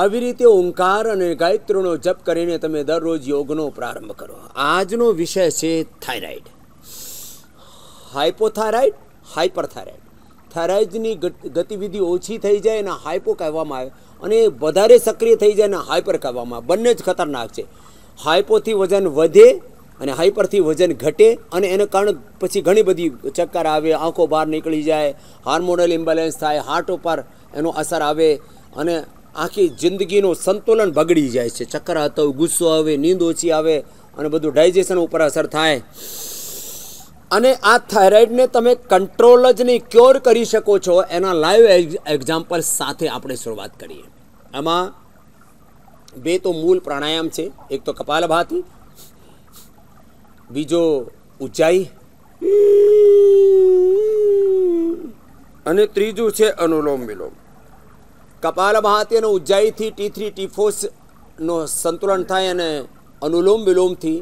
આવી રીતે ઓંકાર અને ગાયત્રીનો જપ કરીને તમે દરરોજ યોગનો પ્રારંભ કરો. આજનો વિષય છે થાઇરાઇડ. હાઇપોથાઇરાઇડ હાઇપરથાઇરાઇડ થાઇરાઇડની ગતિવિધિ ઓછી થઈ જાય અને હાઇપો કહેવામાં આવે. અને વધારે સક્રિય થઈ જાય અને હાઇપર કહેવામાં આવે. બંને જ ખતરનાક છે. હાઇપોથી વજન વધે અને હાઇપરથી વજન ઘટે અને એને કારણે પછી ઘણી બધી ચક્કર આવે, આંખો બહાર નીકળી જાય હાર્મોનલ ઇમ્બેલેન્સ થાય હાર્ટ ઉપર એનો અસર આવે અને આખી જિંદગીનું સંતુલન બગડી જાય છે. ચક્કર હોય ગુસ્સો આવે, નીંદ ઓછી આવે અને બધું ડાયજેશન ઉપર અસર થાય. અને આ થાઇરોઇડને તમે કંટ્રોલ જ નહીં ક્યોર કરી શકો છો. એના લાઈવ એક્ઝામ્પલ સાથે આપણે શરૂઆત કરીએ. આમાં બે તો મૂળ પ્રાણાયામ છે. એક તો કપાલભાતી, બીજો ઊંચાઈ અને ત્રીજું છે અનુલોમ વિલોમ કપાલભાતી અને ઉજ્જાઈથી ટી થ્રી, ટી ફોર્સનો સંતુલન થાય અને અનુલોમ વિલોમથી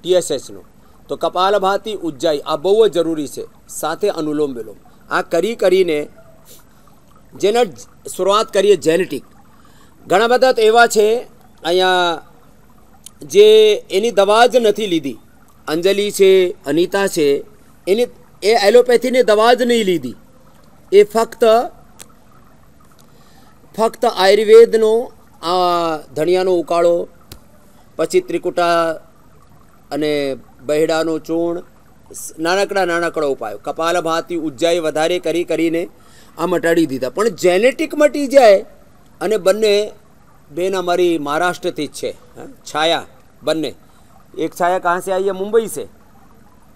ટીએસએસનો તો કપાલભાતી ઉજ્જાઈ, આ બહુ જ જરૂરી છે. સાથે અનુલોમ વિલોમ. આ કરી કરીને જેને શરૂઆત કરીએ જેનેટિક. ઘણા બધા તો એવા છે, અહીંયા જે એની દવા જ નથી લીધી. અંજલિ છે, અનિતા છે, એની એ એલોપેથીની દવા જ નહીં લીધી. એ ફક્ત ફક્ત આયુર્વેદનો આ ધણિયાનો ઉકાળો પછી ત્રિકુટા અને બહેડાનો ચૂર્ણ સ- નાનકડા નાનકડા ઉપાયો કપાલભાતી ઉજ્જાઈ વધારે કરી કરીને આ મટાડી દીધા પણ જેનેટિક મટી જાય અને બંને બેન અમારી મહારાષ્ટ્રથી જ છે હા, છાયા બંને એક छाया कहाँ से आई है मुंबई से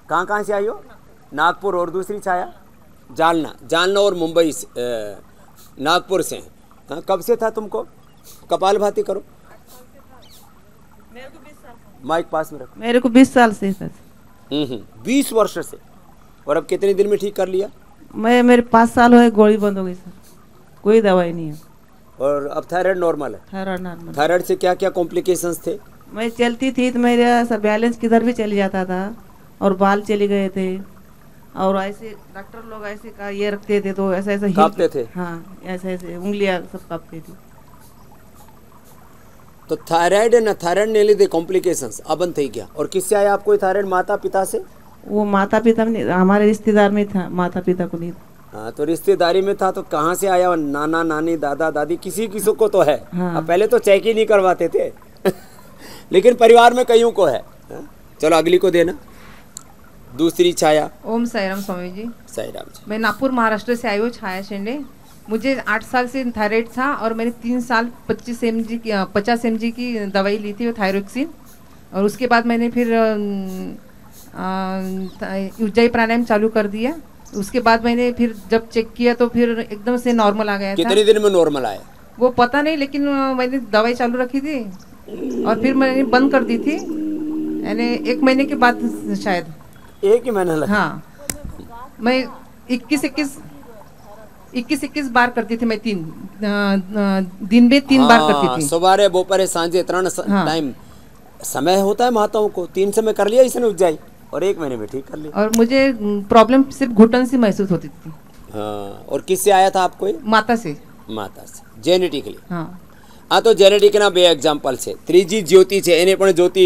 कहाँ कहाँ से आई हो नागपुर और दूसरी छाया जालना जालना और मुंबई से अ, नागपुर से हैं। हाँ कब से था तुमको? कपाल भाती करो। माइक पास में रखो। मेरे को बीस साल से हम्म हम्म, बीस वर्ष से। और अब कितने दिन में ठीक कर लिया? मैं मेरे पाँच साल हुए गोली बंद हो गई सर। कोई दवाई नहीं है। और अब थायराइड नॉर्मल है? Thyroid normal. थायराइड से क्या क्या कॉम्प्लिकेशंस थे? मैं चलती थी तो मेरा सब बैलेंस किधर भी चली जाता था और बाल चले गए थे। और ऐसे डॉक्टर लोग ऐसे का ये रखते थे तो ऐसा ऐसा हिल- कांपते थे? हाँ ऐसे ऐसे उंगलियां सब कांपती थी तो थायराइड है ना थायराइड ने લીધે કોમ્પ્લિકેશન્સ આ બંધ થઈ ગયા और किससे आया आपको ये थायराइड माता पिता से वो माता पिता में नहीं- हमारे रिश्तेदार में था माता पिता को नहीं था हाँ तो रिश्तेदारी में था तो कहाँ से आया नाना नानी दादा दादी किसी किसी को तो है हाँ। अब पहले तो चेक ही नहीं करवाते थे लेकिन परिवार में कईयों को है हाँ? चलो अगली को देना दूसरी छाया। ओम साईराम स्वामी जी साई राम जी। मैं नागपुर महाराष्ट्र से आई हूँ छाया शेंडे। मुझे आठ साल से थायराइड था और मैंने तीन साल पच्चीस एम जी की पचास एम जी की दवाई ली थी वो थायरोक्सिन। और उसके बाद मैंने फिर अम, उज्जैन प्राणायाम चालू कर दिया। उसके बाद मैंने फिर जब चेक किया तो फिर एकदम से नॉर्मल आ गया कितने दिन में नॉर्मल आया? वो पता नहीं लेकिन मैंने दवाई चालू रखी थी और फिर मैंने बंद कर दी थी। यानी एक महीने के बाद शायद। एक ही महीना लगा हाँ मैं इक्कीस इक्कीस इक्कीस इक्कीस बार करती थी मैं तीन अ, अ, दिन में तीन बार हाँ, करती थी सवारे बपोरे सांझे त्रण स- हाँ। टाइम समय होता है माताओं को तीन समय कर लिया इसने उपजाई और एक महीने में ठीक कर लिया और मुझे प्रॉब्लम सिर्फ घुटन से महसूस होती थी हाँ और किससे आया था आपको ये माता से માતા છે જેનેટિકલી हाँ આ તો જેનેટિકના બે એક્ઝામ્પલ છે ત્રીજી જ્યોતિ છે એને પણ જ્યોતિ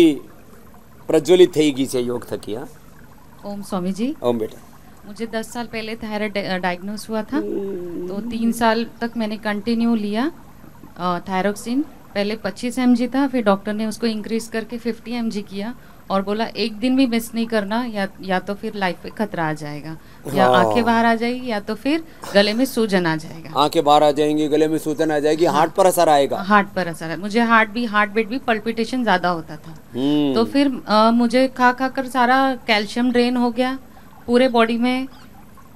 પ્રજ્વલિત થઈ ગઈ છે યોગ થકી હા ओम स्वामी जी ओम बेटा। मुझे दस साल पहले थायराइड डायग्नोस हुआ था हम्म। तो तीन साल तक मैंने कंटिन्यू लिया थायरोक्सिन पहले 25 एम था फिर डॉक्टर ने उसको इंक्रीज करके 50 एम किया और बोला एक दिन भी मिस नहीं करना या या तो फिर लाइफ पे खतरा आ जाएगा या हाँ। आँखें बाहर आ जाएगी या तो फिर गले में सूजन आ जाएगा. आँखें बाहर आ जाएँगी गले में सूजन आ जाएगी हार्ट पर असर आएगा। हार्ट पर असर है मुझे हार्ट भी हार्ट बीट भी पल्पिटेशन ज़्यादा होता था। हम्म, तो फिर अ, मुझे खा खा कर सारा कैल्शियम ड्रेन हो गया पूरे बॉडी में।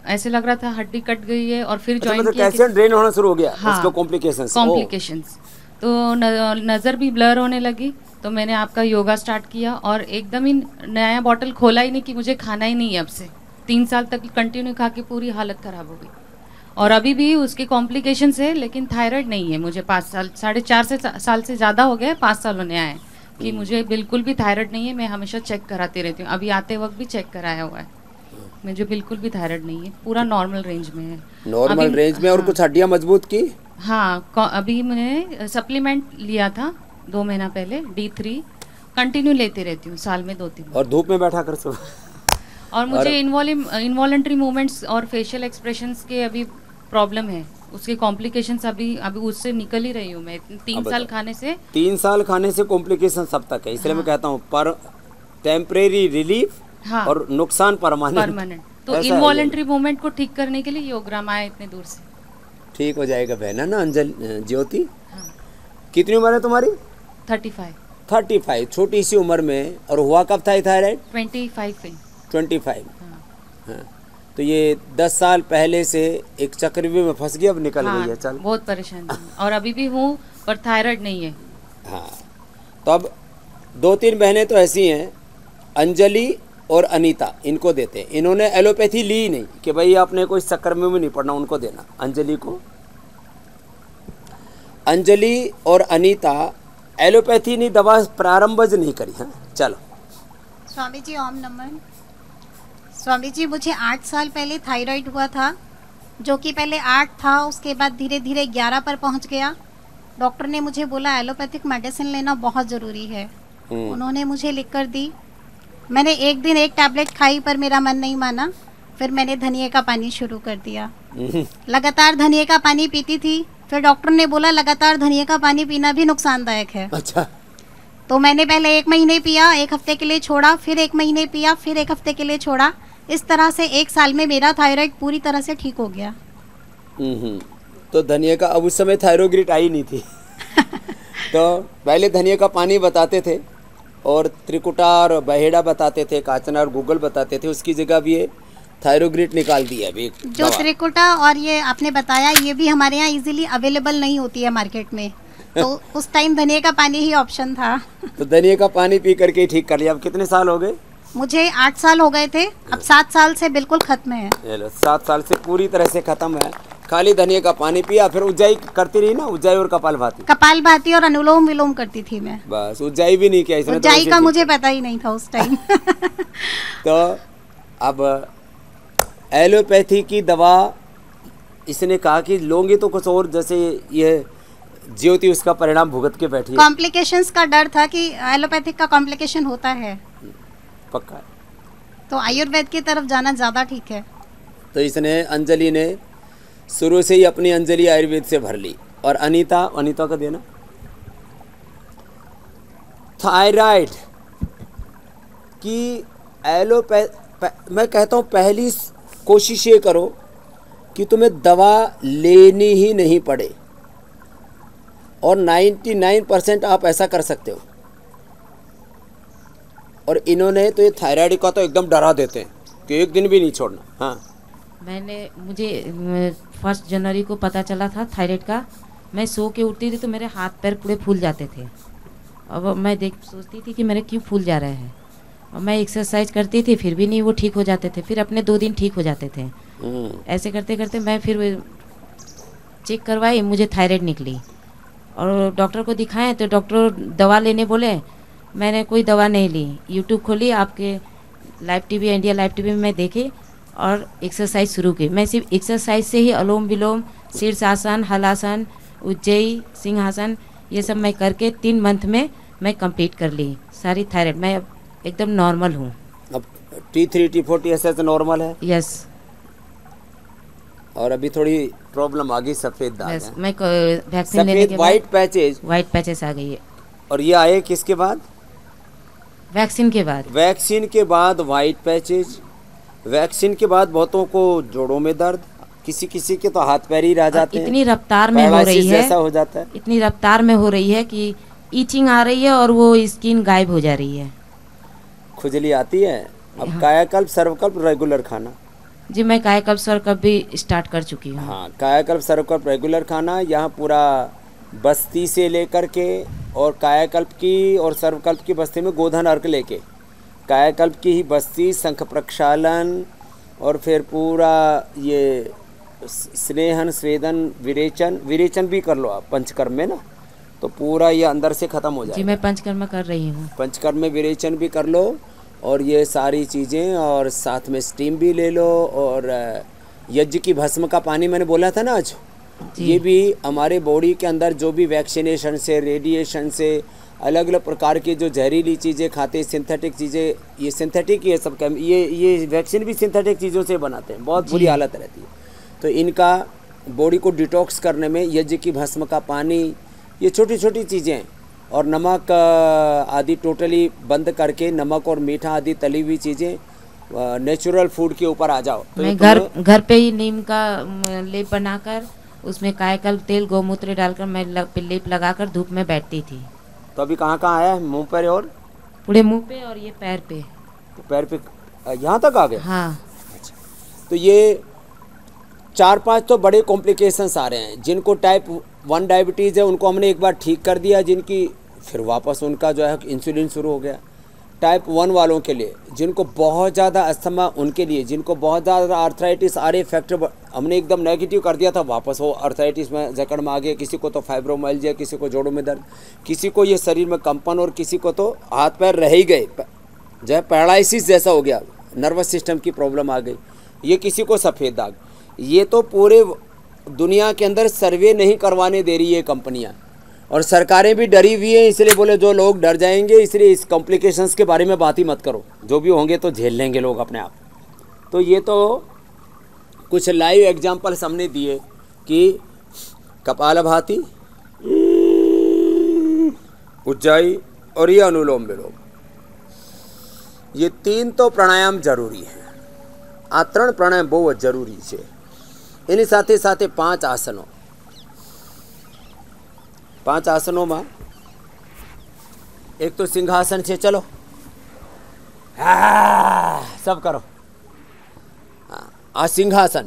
ऐसे लग रहा था हड्डी कट गई है और फिर अच्छा, ज्वाइन मतलब कैल्शियम ड्रेन होना शुरू हो गया हाँ। उसको कॉम्प्लिकेशंस कॉम्प्लिकेशंस तो नज़र भी ब्लर होने लगी तो मैंने आपका योगा स्टार्ट किया और एकदम ही नया बॉटल खोला ही नहीं कि मुझे खाना ही नहीं है अब से। तीन साल तक कंटिन्यू खा के पूरी हालत ख़राब हो गई। और अभी भी उसके कॉम्प्लिकेशन है लेकिन थायराइड नहीं है मुझे पाँच साल साढ़े चार से साल से ज़्यादा हो गया है पाँच साल होने आए हैं कि मुझे बिल्कुल भी थायराइड नहीं है मैं हमेशा चेक कराती रहती हूँ। अभी आते वक्त भी चेक कराया हुआ है। मुझे बिल्कुल भी थायराइड नहीं है पूरा नॉर्मल रेंज में है। नॉर्मल रेंज में और हाँ। कुछ हड्डियाँ मज़बूत की? हाँ अभी मैंने सप्लीमेंट लिया था दो महीना पहले डी थ्री कंटिन्यू लेती रहती हूँ साल में दो तीन और धूप में बैठा कर सुबह। और मुझे इन्वॉलेंट्री मूवमेंट्स और फेशियल एक्सप्रेशंस के अभी प्रॉब्लम है। उसके कॉम्प्लिकेशंस अभी अभी उससे निकल ही रही हूँ मैं। तीन साल खाने से तीन साल खाने से कॉम्प्लिकेशन सब तक है। इसलिए मैं हाँ। कहता हूँ पर टेम्परेरी रिलीफ हाँ। और नुकसान परमानेंट परमानेंट तो इनवॉलेंट्री मूवमेंट को ठीक करने के लिए योगराम आया इतने दूर से। ठीक हो जाएगा बहन ना अंजल ज्योति? हाँ। कितनी उम्र है तुम्हारी? Thirty five. थर्टी फाइव छोटी सी उम्र में और हुआ कब था थायराइड? ट्वेंटी फाइव पे ट्वेंटी फाइव। हाँ। हाँ। तो ये दस साल पहले से एक चक्रव्यूह में फंस गई अब निकल हाँ, गई है चल। बहुत परेशान और अभी भी हूँ पर थायराइड नहीं है। हाँ। तो अब दो तीन बहनें तो ऐसी हैं अंजलि और अनीता इनको देते हैं। इन्होंने एलोपैथी ली ही नहीं कि भाई आपने कोई चक्कर में नहीं पड़ना उनको देना। अंजलि को। अंजलि और अनीता एलोपैथी नहीं दवा प्रारंभ ज नहीं करी हाँ? चलो। स्वामी जी ओम नमन स्वामी जी मुझे आठ साल पहले थायराइड हुआ था जो कि पहले आठ था उसके बाद धीरे धीरे ग्यारह पर पहुँच गया। डॉक्टर ने मुझे बोला एलोपैथिक मेडिसिन लेना बहुत ज़रूरी है। हम्म, उन्होंने मुझे लिख कर दी। मैंने एक दिन एक टैबलेट खाई पर मेरा मन नहीं माना। फिर मैंने धनिए का पानी शुरू कर दिया। हम्म, लगातार धनिए का पानी पीती थी फिर डॉक्टर ने बोला लगातार धनिए का पानी पीना भी नुकसानदायक है। अच्छा। तो मैंने पहले एक महीने पिया एक हफ़्ते के लिए छोड़ा फिर एक महीने पिया फिर एक हफ़्ते के लिए छोड़ा। इस तरह से एक साल में मेरा थायराइड पूरी तरह से ठीक हो गया। हम्म, तो धनिया का अब उस समय थायरोग्रिट आई नहीं थी। तो पहले धनिया का पानी बताते थे और त्रिकुटा और बहेड़ा बताते थे काचना और गूगल बताते थे। उसकी जगह भी ये थायरोग्रिट निकाल दिया अभी जो। त्रिकुटा और ये आपने बताया ये भी हमारे यहाँ इजीली अवेलेबल नहीं होती है मार्केट में। तो उस टाइम धनिया का पानी ही ऑप्शन था। तो धनिया का पानी पी करके ठीक कर लिया। अब कितने साल हो गए? मुझे आठ साल हो गए थे। अब सात साल से बिल्कुल खत्म है। सात साल से पूरी तरह से खत्म है। खाली धनिया का पानी पिया फिर उज्जाई करती रही ना उज्जाई और कपाल भाती। कपाल भाती और अनुलोम विलोम करती थी मैं। बस उज्जाई भी नहीं किया इसने तो का मुझे पता ही नहीं था उस टाइम तो अब एलोपैथी की दवा इसने कहा कि लोगे तो कुछ और जैसे ये ज्योति उसका परिणाम भुगत के बैठी है। कॉम्प्लिकेशंस का डर था कि एलोपैथिक का कॉम्प्लिकेशन होता है। पक्का तो आयुर्वेद की तरफ़ जाना ज़्यादा ठीक है। तो इसने अंजलि ने शुरू से ही अपनी अंजलि आयुर्वेद से भर ली। और अनीता अनीता का देना। थायराइड की एलोपैथ मैं कहता हूँ पहली कोशिश ये करो कि तुम्हें दवा लेनी ही नहीं पड़े। और 99 परसेंट आप ऐसा कर सकते हो। और इन्होंने तो ये थायराइड का तो एकदम डरा देते हैं कि एक दिन भी नहीं छोड़ना। हाँ। मैंने, मुझे फ़र्स्ट जनवरी को पता चला था थायराइड का। मैं सो के उठती थी तो मेरे हाथ पैर पूरे फूल जाते थे। अब मैं देख, सोचती थी कि मेरे क्यों फूल जा रहे हैं। और मैं एक्सरसाइज करती थी फिर भी नहीं वो ठीक हो जाते थे फिर अपने दो दिन ठीक हो जाते थे। हम्म, ऐसे करते करते मैं फिर चेक करवाई मुझे थायराइड निकली। और डॉक्टर को दिखाएँ तो डॉक्टर दवा लेने बोले मैंने कोई दवा नहीं ली यूट्यूब खोली आपके live TV India live TV में मैं देखी और एक्सरसाइज शुरू की। मैं सिर्फ़ एक्सरसाइज से ही अलोम विलोम शीर्षासन हलासन उज्जयी सिंहासन ये सब मैं करके तीन मंथ में मैं कंप्लीट कर ली सारी थायराइड मैं एकदम नॉर्मल हूँ। अब T three T four T S H normal है? यस और अभी थोड़ी प्रॉब्लम आ गई सफ़ेद दाग हैं। मैं वैक्सीन लेने के बाद पैचेज वाइट पैचेस आ गई है। और ये आए किसके बाद? वैक्सीन के बाद। वैक्सीन के बाद वाइट पैचेज वैक्सीन के बाद बहुतों को जोड़ों में दर्द। किसी किसी के तो हाथ पैर ही रह जाते इतनी रफ्तार में हो रही है। जैसा हो जाता है। इतनी रफ्तार में हो रही है कि ईचिंग आ रही है और वो स्किन गायब हो जा रही है। खुजली आती है अब हाँ। कायाकल्प सर्वकल्प रेगुलर खाना। जी मैं कायाकल्प सर्वकल्प भी स्टार्ट कर चुकी हूँ। हाँ कायाकल्प सर्वकल्प रेगुलर खाना यहाँ पूरा बस्ती से लेकर के और कायाकल्प की और सर्वकल्प की बस्ती में गोधन अर्क लेके। कायाकल्प की ही बस्ती शंख प्रक्षालन और फिर पूरा ये स्नेहन स्वेदन विरेचन विरेचन भी कर लो आप पंचकर्म में ना तो पूरा ये अंदर से ख़त्म हो जाए जी मैं पंचकर्म कर रही हूँ। पंचकर्म में विरेचन भी कर लो और ये सारी चीज़ें और साथ में स्टीम भी ले लो और यज्ञ की भस्म का पानी मैंने बोला था ना आज? ये भी हमारे बॉडी के अंदर जो भी वैक्सीनेशन से रेडिएशन से अलग अलग प्रकार की जो जहरीली चीज़ें खाते सिंथेटिक चीज़ें ये सिंथेटिक ये सब केम- ये ये वैक्सीन भी सिंथेटिक चीज़ों से बनाते हैं बहुत बुरी हालत रहती है। तो इनका बॉडी को डिटॉक्स करने में यज्ञ की भस्म का पानी ये छोटी छोटी चीज़ें हैं। और नमक आदि टोटली बंद करके नमक और मीठा आदि तली हुई चीज़ें नेचुरल फ़ूड के ऊपर आ जाओ। तो मैं घर घर पे ही नीम का लेप बनाकर उसमें कायकल तेल गोमूत्र डालकर मैं लेप लगाकर धूप में बैठती थी। तो अभी कहाँ कहाँ आया है? मुँह पर और? पूरे मुँह पे और ये पैर पे। तो पैर पे यहाँ तक आ गए? हाँ। तो ये चार पाँच तो बड़े कॉम्प्लिकेशंस आ रहे हैं। जिनको टाइप वन डायबिटीज़ है, उनको हमने एक बार ठीक कर दिया, जिनकी फिर वापस उनका जो है इंसुलिन शुरू हो गया। टाइप वन वालों के लिए, जिनको बहुत ज़्यादा अस्थमा उनके लिए, जिनको बहुत ज़्यादा आर्थराइटिस आ रही फैक्टर हमने एकदम नेगेटिव कर दिया था, वापस वो आर्थराइटिस में जकड़ में आ गया। किसी को तो फाइब्रोमाइल्जिया किसी को जोड़ों में दर्द, किसी को ये शरीर में कंपन और किसी को तो हाथ पैर रह ही गए। जो है पैरालिसिस जैसा हो गया नर्वस सिस्टम की प्रॉब्लम आ गई। ये किसी को सफ़ेद दाग। ये तो पूरे दुनिया के अंदर सर्वे नहीं करवाने दे रही है कंपनियां और सरकारें भी डरी हुई हैं इसलिए बोले जो लोग डर जाएंगे इसलिए इस कॉम्प्लिकेशंस के बारे में बात ही मत करो जो भी होंगे तो झेल लेंगे लोग अपने आप तो ये तो कुछ लाइव एग्जाम्पल्स हमने दिए कि कपालभाति उज्जाई और ये अनुलोम विलोम ये तीन तो प्राणायाम જરૂરી છે આ ત્રણ પ્રાણાયામ બહુ જ જરૂરી છે એની સાથે સાથે પાંચ આસનો. પાંચ આસનોમાં એક તો સિંહાસન છે, ચલો. હા સબ કરો. આ સિંહાસન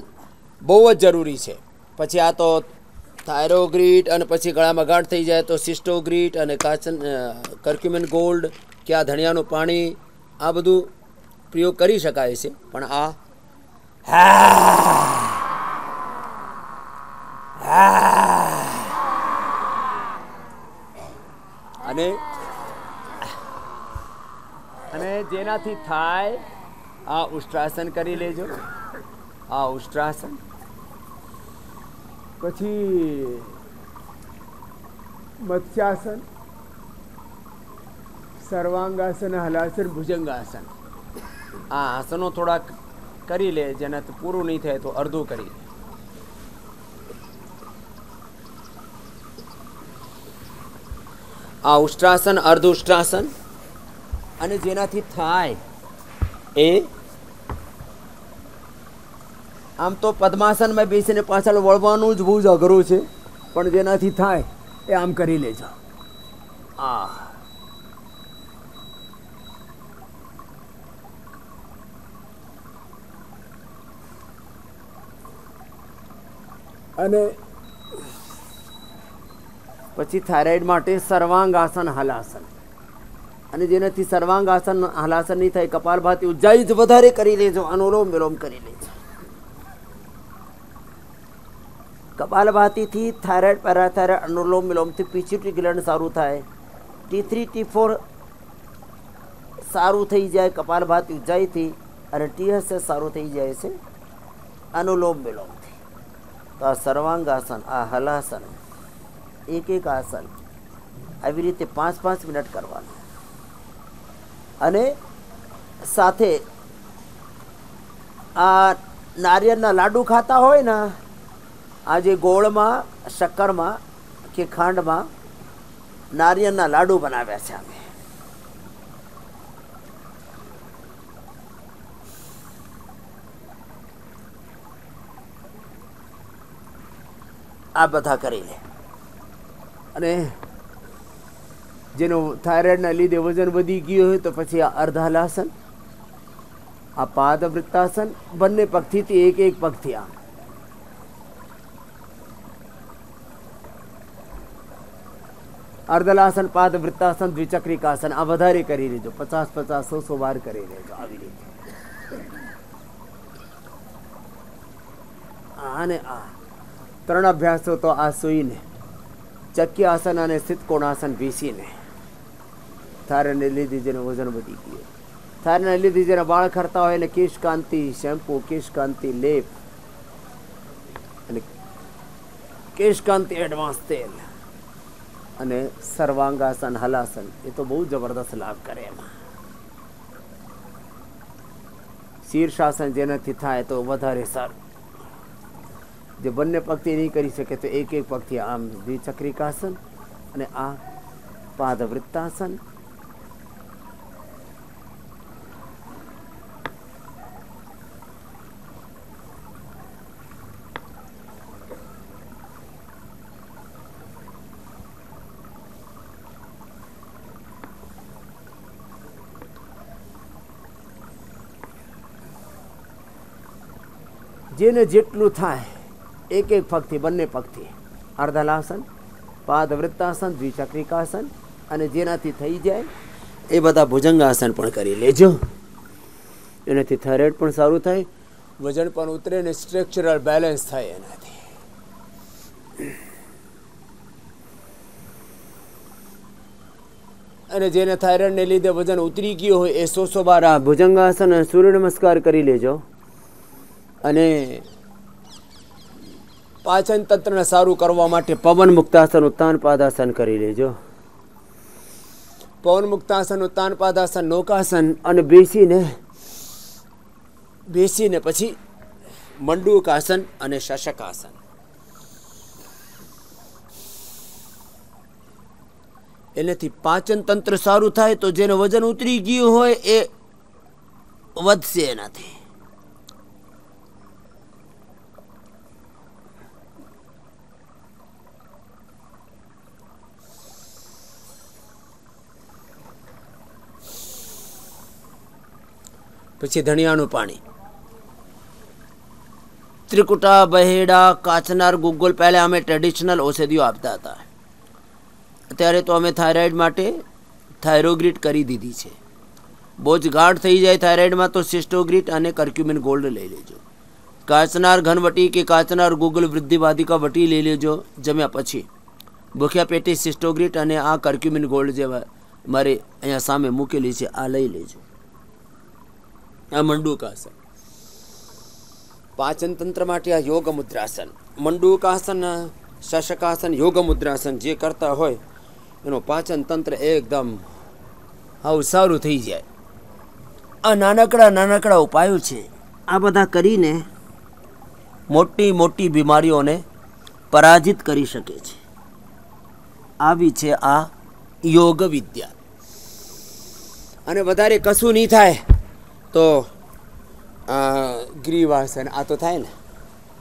બહુ જ જરૂરી છે. પછી આ તો થાયરોગ્રીટ અને પછી ગળામાં ગાંઠ થઈ જાય તો સિસ્ટોગ્રીટ અને કાચન કર્ક્યુમેન ગોલ્ડ, કે આ ધણિયાનું પાણી, આ બધું પ્રયોગ કરી શકાય છે. પણ આ અને અને જેનાથી થાય, આ ઉષ્ટ્રાસન કરી લેજો. આ ઉષ્ટ્રાસન. પછી મત્સ્યાસન, સર્વાંગાસન, હલાસન, ભુજંગાસન. આ આસનો થોડાક કરી લે, જેનાથી પૂરું નહીં થાય તો અડધું કરી લે. આ ઉષ્ટ્રાસન, અર્ધ ઉષ્ટ્રાસન. અને જેનાથી થાય એ આમ તો પદ્માસનમાં બેસીને પાછળ વળવાનું જ બહુ જ અઘરું છે, પણ જેનાથી થાય એ આમ કરી લેજો આ. અને પછી થાઇરોઇડ માટે સર્વાંગાસન હલાસન. અને જેનાથી સર્વાંગાસન હલાસન નહીં થાય, કપાલભાતી ઉજ્જાઈ જ વધારે કરી લેજો, અનુલોમ વિલોમ કરી લેજો. કપાલભાતીથી થાઇરોઇડ પેરાથાઇરોઇડ અનુલોમ વિલોમથી પીચ્યુટરી ગ્લેન્ડ સારું થાય. ટી થ્રી, ટી ફોર સારું થઈ જાય, કપાલભાતી ઉજ્જાઈથી, અને ટીએસએસ સારું થઈ જાય છે, અનુલોમ વિલોમથી. તો આ સર્વાંગાસન, આ હલાસન એક એક આસન. આવી રીતે પાંચ પાંચ મિનિટ કરવાનું. અને સાથે આ નારિયેળના લાડુ ખાતા હોય ને, આ જે ગોળમાં, શક્કરમાં કે ખાંડમાં નારિયેળના લાડુ બનાવ્યા છે અમે. આ બધા કરી લે અને જેનું થાઇરોઇડના લીધે વજન વધી ગયું હોય તો પછી આ અર્ધાલાસન આ પાદ વૃત્તાસન બંને પગથી એક એક પગથી આમ અર્ધલાસન પાદ વૃત્તાસન દ્વિચક્રિકાસન આ વધારે કરી લેજો પચાસ પચાસ સો સો વાર કરી લેજો આવી રીતે આ અને આ ત્રણ અભ્યાસો તો આ સૂઈને ચક્ય આસન અને સ્થિત કોણાસન ભીસીને થારને લીધે જેને વજન વધી ગયું થારને લીધે જેને બાળ ખરતા હોય એને કેશકાંતિ શેમ્પુ કેશકાંતિ લેપ અને કેશકાંતિ એડવાન્સ તેલ અને સર્વાંગાસન હલાસન એ તો બહુ જબરદસ્ત લાભ કરે એમાં શીર્ષાસન જેનાથી થાય તો વધારે સારું જે બંને પગથી નહીં કરી શકે તો એક એક પગથી આમ દ્વિચક્રિકાસન અને આ પાદવૃત્તાસન. જેને જેટલું થાય એક એક પગથી, બંને પગથી. અર્ધલાસન, પાદવૃત્તાસન, દ્વિચક્રિકાસન, અને જેનાથી થઈ જાય એ બધા ભુજંગાસન પણ કરી લેજો. એનાથી થાઇરોઇડ પણ સારું થાય, વજન પણ ઉતરે ને સ્ટ્રક્ચરલ બેલેન્સ થાય એનાથી. અને જેને થાઇરોઇડને લીધે વજન ઉતરી ગયું હોય એ સો સો બાર આ ભુજંગાસન અને સૂર્ય નમસ્કાર કરી લેજો. અને પાચન તંત્રને સારું કરવા માટે પવન મુક્તાસન ઉત્તાન પાદાસન કરી લેજો. પવન મુક્તાસન ઉત્તાન પાદાસન, નૌકાસન અને બેસીને બેસીને પછી મંડુકાસન અને શશકાસન. એનાથી પાચન તંત્ર સારું થાય તો જેને વજન ઉતરી ગયું હોય એ વધશે એનાથી. પછી ધણિયાનું પાણી ત્રિકુટા બહેડા કાચનાર ગુગલ પહેલાં અમે ટ્રેડિશનલ ઔષધિઓ આપતા હતા અત્યારે તો અમે થાઇરોઇડ માટે થાઇરોગ્રીટ કરી દીધી છે બહુ જ ગાઢ થઈ જાય થાઇરોઇડમાં તો સિસ્ટોગ્રીટ અને કર્ક્યુમિન ગોલ્ડ લઈ લેજો કાચનાર ઘનવટી કે કાચનાર ગુગલ વૃદ્ધિવાદિકા વટી લઈ લેજો જમ્યા પછી ભૂખ્યા પેટી સિસ્ટોગ્રીટ અને આ કર્ક્યુમિન ગોલ્ડ જેવા મારે અહીંયા સામે મૂકેલી છે આ લઈ લેજો આ મંડુકાસન. પાચન તંત્ર માટે આ યોગ મુદ્રાસન મંડુકાસન, શશકાસન યોગ મુદ્રાસન જે કરતા હોય, એનું પાચન તંત્ર એકદમ આવું સારું થઈ જાય. આ નાનકડા નાનકડા ઉપાયો છે. આ બધા કરીને મોટી મોટી બીમારીઓને પરાજિત કરી શકે છે. આવી છે આ યોગ વિદ્યા અને વધારે કશું નહીં થાય. તો ગ્રીવાસન આ તો થાય ને?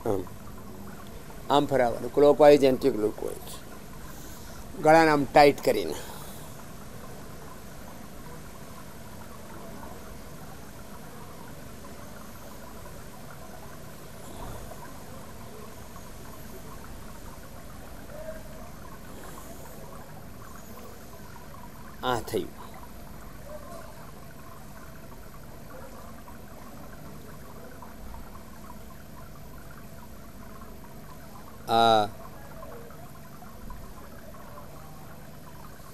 આમ. આમ ફરાવવાનું. ક્લોકવાઇઝ એન્ટી ક્લોકવાઇઝ ગળાને આમ ટાઈટ કરીને. આ થયું.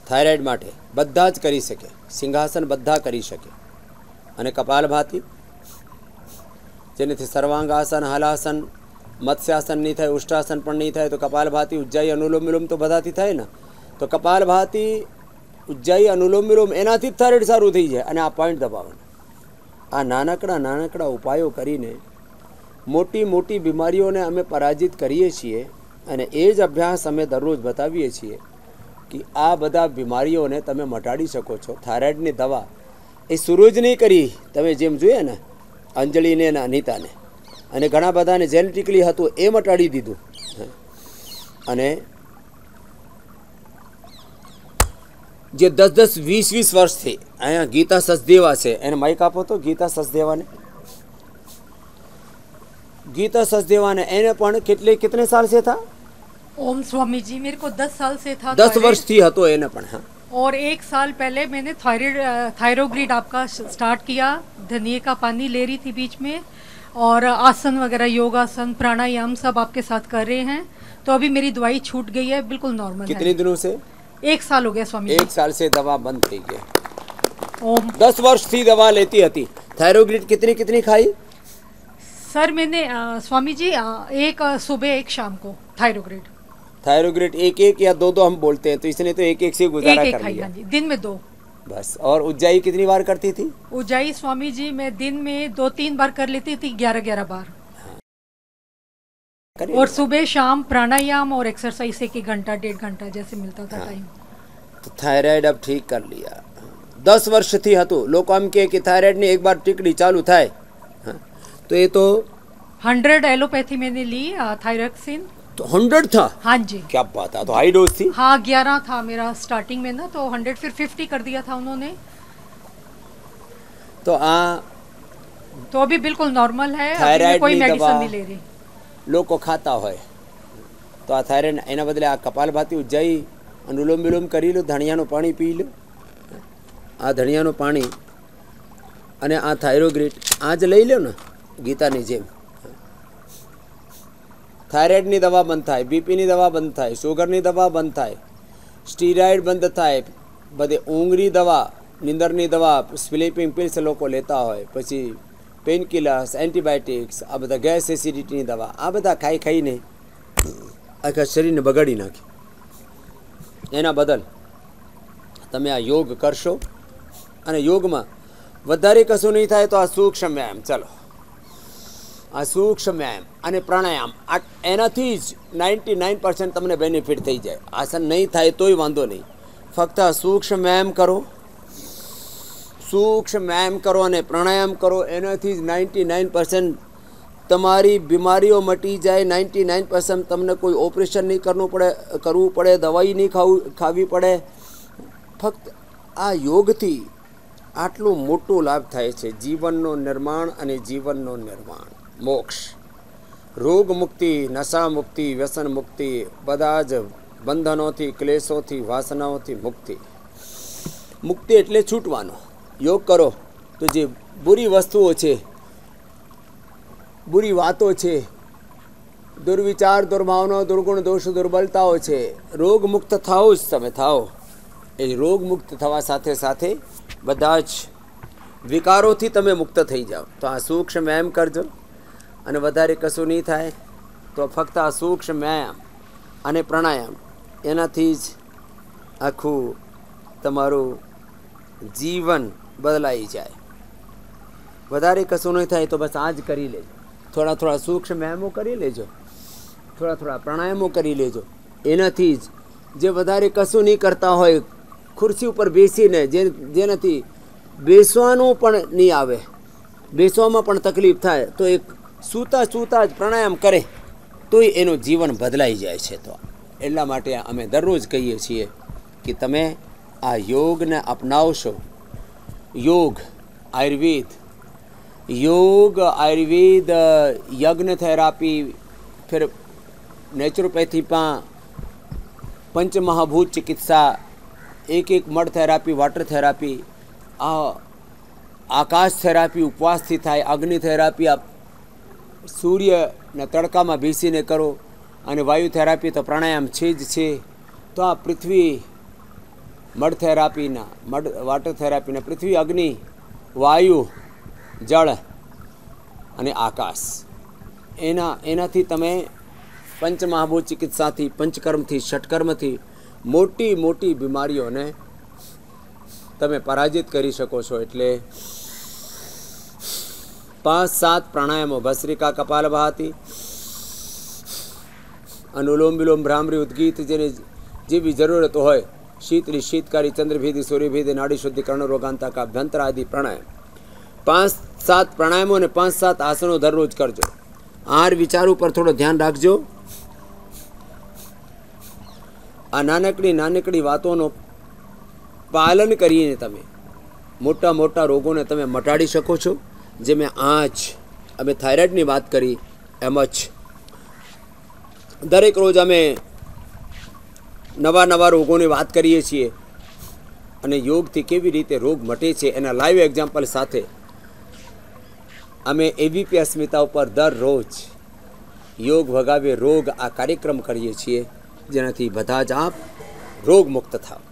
થાઇરોઇડ માટે બધા જ કરી શકે સિંહાસન બધા કરી શકે અને કપાલભાતિ જેનાથી સર્વાંગાસન હલાસન મત્સ્યાસન નહીં થાય ઉષ્ટાસન પણ નહીં થાય તો કપાલભાતિ ઉજ્જાઈ અનુલોમ વિલોમ તો બધાથી થાય ને તો કપાલભાતિ ઉજ્જાઈ અનુલોમ વિલોમ એનાથી જ થાઇરોઇડ સારું થઈ જાય અને આ પોઈન્ટ દબાવવાનું આ નાનકડા નાનકડા ઉપાયો કરીને મોટી મોટી બીમારીઓને અમે પરાજિત કરીએ છીએ અને એ જ અભ્યાસ અમે દરરોજ બતાવીએ છીએ કે આ બધા બીમારીઓને તમે મટાડી શકો છો. થાઇરોઇડની દવા એ સૂરજ નહીં કરી. તમે જેમ જોઈએ ને, અંજલિને અને અનિતાને. અને ઘણા બધાને જેનેટિકલી હતું એ મટાડી દીધું. અને જે દસ દસ વીસ વીસ વર્ષથી અહીંયા ગીતા સસદેવા છે. એને માઇક આપો તો ગીતા સચદેવાને. गीता सचदेवा ने એને પણ કેટલે કિતને સાલ से था ओम स्वामी जी मेरे को दस साल से था દસ थायराइड। વર્ષથી હતો એને પણ હા और एक साल पहले मैंने थायराइड थायरोग्रिड आपका स्टार्ट किया धनिए का पानी ले रही थी बीच में और आसन वगैरह योगासन प्राणायाम सब आपके साथ कर रहे हैं तो अभी मेरी दवाई छूट गई है बिल्कुल नॉर्मल कितने है दिनों से एक साल हो गया स्वामी એક સાલ से દવા બંધ થઈ ગઈ जी ओम દસ વર્ષથી દવા લેતી હતી થાઇરોગ્રીડ કિતની કિતની ખાઈ सर मैंने स्वामी जी एक सुबह एक शाम को थायरोग्रेड। थायरोग्रेड एक एक या दो दो हम बोलते हैं तो इसने तो एक एक से गुजारा एक, एक कर लिया। हाँ दिन में दो। बस और उज्जाई कितनी बार करती थी? उज्जाई स्वामी जी मैं दिन में दो तीन बार कर लेती थी ग्यारह ग्यारह बार। हाँ। और सुबह शाम प्राणायाम और एक्सरसाइज एक घंटा डेढ़ घंटा जैसे मिलता था हाँ। टाइम तो थायराइड अब ठीक कर लिया। दस वर्ष थी हतु लोग हम के थायराइड ने एक बार टिकड़ी चालू थाय। તો એ તો हंड्रेड एलोपैथी मैंने ली थायरक्सिन તો હંડ્રેડ था हाँ जी क्या बात है तो हाई डोज थी हाँ ग्यारह था मेरा स्टार्टिंग में ना तो हंड्रेड फिर फिफ्टी कर दिया था उन्होंने તો આ तो अभी बिल्कुल नॉर्मल है अभी थायराइड मैं कोई नी मेडिसिन दवा। नहीं ले रही લોકો ખાતા હોય તો આ થાઇરોઇડ એના બદલે આ કપાલભાતી ઉજ્જાઈ અનુલોમ વિલોમ કરી લો ધણિયાનું પાણી પી લો આ ધણિયાનું પાણી અને આ થાઇરોગ્રીટ આ જ લઈ લો ને ગીતાની જેમ થાઇરોઇડની દવા બંધ થાય બીપીની દવા બંધ થાય શુગરની દવા બંધ થાય સ્ટીરોઇડ બંધ થાય બધે ઊંઘની દવા નીંદરની દવા સ્લીપિંગ પિલ્સ લોકો લેતા હોય પછી પેઇન કિલર્સ એન્ટીબાયોટિક્સ આ બધા ગેસ એસિડિટીની દવા આ બધા ખાઈ ખાઈને આખા શરીરને બગાડી નાખે એના બદલ તમે આ યોગ કરશો અને યોગમાં વધારે કશું નહીં થાય તો આ સૂક્ષ્મ વ્યાયામ ચલો આ સૂક્ષ્મ વ્યાયામ અને પ્રાણાયામ, આ એનાથી જ નાઇન્ટી નાઇન પર્સન્ટ તમને બેનિફિટ થઈ જાય. આસન નહીં થાય તોય વાંધો નહીં. ફક્ત સૂક્ષ્મ વ્યાયામ કરો. સૂક્ષ્મ વ્યાયામ કરો અને પ્રાણાયામ કરો. એનાથી જ નાઇન્ટી નાઇન પર્સન્ટ તમારી બીમારીઓ મટી જાય. નાઇન્ટી નાઇન પર્સન્ટ તમને કોઈ ઓપરેશન નહીં કરવું પડે કરવું પડે, દવાઈ નહીં ખાવું ખાવી પડે. ફક્ત આ યોગથી આટલું મોટું લાભ થાય છે. જીવનનો નિર્માણ અને જીવનનો નિર્માણ. મોક્ષ. રોગ મુક્તિ નશા મુક્તિ વ્યસન મુક્તિ બધા જ બંધનોથી, ક્લેશોથી, વાસનાઓથી મુક્તિ. મુક્તિ એટલે છૂટવાનો. યોગ કરો તો જે બુરી વસ્તુઓ છે, બુરી વાતો છે, દુર્વિચાર, દુર્ભાવનો, દુર્ગુણ, દોષ દુર્બલતાઓ છે રોગ મુક્ત થાઓ જ તમે, થાઓ. એ રોગ મુક્ત થવા સાથે સાથે બધા જ વિકારોથી તમે મુક્ત થઈ જાઓ. તો આ સૂક્ષ્મ એમ કરજો. અને વધારે કશું નહીં થાય, તો ફક્ત આ સૂક્ષ્મ વ્યાયામ અને પ્રાણાયામ. એનાથી જ આખું તમારું જીવન બદલાઈ જાય. વધારે કશું નહીં થાય તો બસ આ જ કરી લેજો. થોડા થોડા સૂક્ષ્મ વ્યાયામો કરી લેજો. થોડા થોડા પ્રાણાયામો કરી લેજો. એનાથી જ જે વધારે કશું નહીં કરતા હોય, ખુરશી ઉપર બેસીને જે, જેનાથી બેસવાનું પણ નહીં આવે, બેસવામાં પણ તકલીફ થાય, તો એક સૂતા સૂતા જ પ્રાણાયામ કરે, તોય એનું જીવન બદલાઈ જાય છે તો. એટલા માટે અમે દરરોજ કહીએ છીએ કે તમે આ યોગને અપનાવશો. યોગ, આયુર્વેદ. યોગ, આયુર્વેદ યજ્ઞ થેરાપી, ફિર નેચરોપેથીમાં પંચમહાભૂત ચિકિત્સા, એક એક મળ થેરાપી, વાટર થેરાપી, આ આકાશ થેરાપી, ઉપવાસથી થાય, અગ્નિ થેરાપી સૂર્યના તડકામાં બેસીને કરો અને વાયુ થેરાપી તો પ્રાણાયામ છે જ છે. તો આ પૃથ્વી મડ થેરાપીના મડ વાટર થેરાપીના પૃથ્વી, અગ્નિ, વાયુ, જળ અને આકાશ. એના, એનાથી તમે પંચમહાભૂત ચિકિત્સાથી, પંચકર્મથી, ષટકર્મથી મોટી મોટી બીમારીઓને તમે પરાજિત કરી શકો છો. એટલે પાંચ સાત પ્રાણાયામો. ભસ્રિકા કપાલ બહાતી અનુલોમ વિલોમ ભ્રામરી ઉદગીત જેને જેવી જરૂરત હોય. શીતળી શીતકારી ચંદ્રભેદી સૂર્યભેદી નાડી શુદ્ધિકરણ રોગાંતા કા અભ્યંતર આદિ પ્રાણાયામ. પાંચ સાત પ્રાણાયામો અને પાંચ સાત આસનો દરરોજ કરજો. આહાર વિચાર ઉપર થોડો ધ્યાન રાખજો. આ નાનકડી નાનકડી વાતોનો પાલન કરીને તમે મોટા મોટા રોગોને તમે મટાડી શકો છો. જે મેં આજ અમે થાઇરોઇડની વાત કરી, એમ જ. દરેક રોજ અમે નવા નવા રોગોની વાત કરીએ છીએ અને યોગથી કેવી રીતે રોગ મટે છે એના લાઈવ એક્ઝામ્પલ સાથે અમે એબીપી અસ્મિતા ઉપર દરરોજ યોગ ભગાવે રોગ આ કાર્યક્રમ કરીએ છીએ, જેનાથી બધા જ આપ રોગ મુક્ત થાવ